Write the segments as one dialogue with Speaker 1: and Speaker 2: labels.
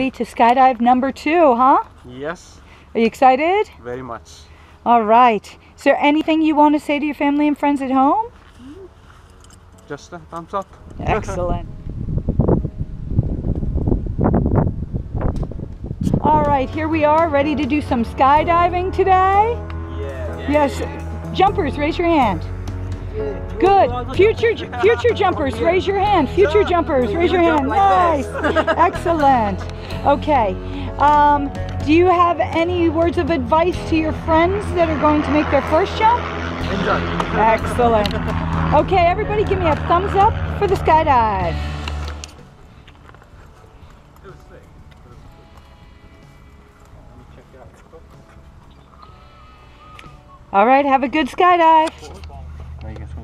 Speaker 1: ready to skydive number two, huh?
Speaker 2: Yes,
Speaker 1: Are you excited?
Speaker 2: very much.
Speaker 1: All right. Is there anything you want to say to your family and friends at home?
Speaker 2: Just a thumbs up.
Speaker 1: Excellent. All right, here we are, ready to do some skydiving today.
Speaker 2: Yeah.
Speaker 1: Yes, jumpers, raise your hand. Good. Future future jumpers, raise your hand. Future jumpers, raise your hand. Nice. Excellent. Okay. Um, do you have any words of advice to your friends that are going to make their first jump?
Speaker 2: Enjoy.
Speaker 1: Excellent. Okay, everybody give me a thumbs up for the skydive. All right, have a good skydive.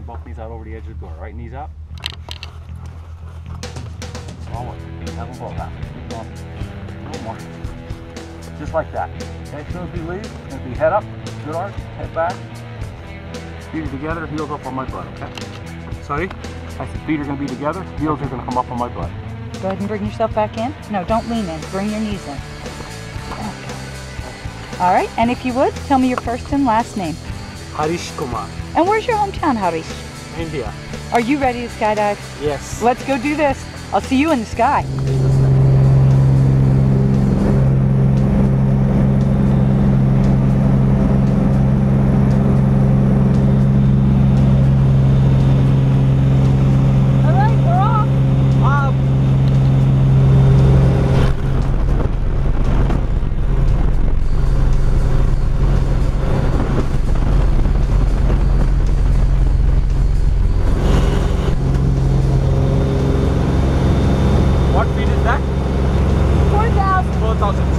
Speaker 3: Both knees out over the edge of the door. Right knees out. Small one. Have them both out. A little more. Just like that. Okay, as soon as we leave, it's going to be head up, good arch, head back. Feet are together, heels up on my butt, okay? Sorry? I said feet are going to be together, heels are going to come up on my butt.
Speaker 1: Go ahead and bring yourself back in. No, don't lean in. Bring your knees in. All right, and if you would, tell me your first and last name.
Speaker 2: Harish Kumar,
Speaker 1: And where's your hometown, Harish?
Speaker 2: India.
Speaker 1: Are you ready to skydive?
Speaker 2: Yes.
Speaker 1: Let's go do this. I'll see you in the sky.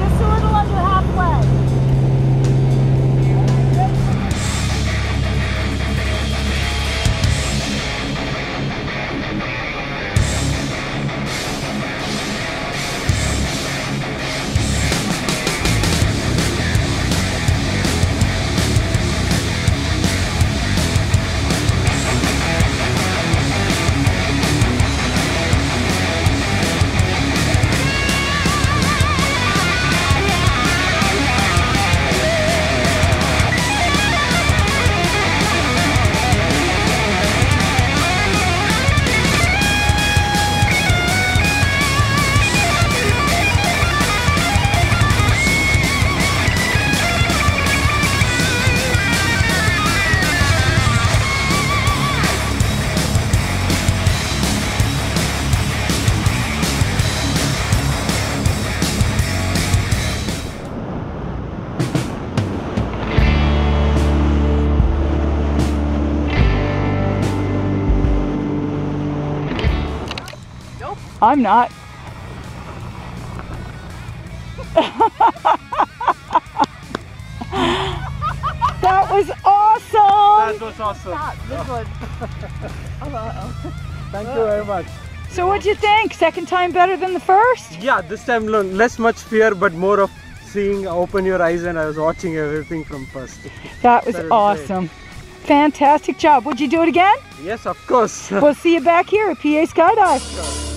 Speaker 1: pessoa I'm not. that was awesome.
Speaker 2: That was awesome.
Speaker 1: This oh. one.
Speaker 2: Thank you very much.
Speaker 1: So what'd you think? Second time better than the first?
Speaker 2: Yeah, this time less much fear, but more of seeing open your eyes, and I was watching everything from first.
Speaker 1: That was
Speaker 2: That was great.
Speaker 1: awesome. Fantastic job. Would you do it again?
Speaker 2: Yes, of course.
Speaker 1: we'll see you back here at PA Skydive.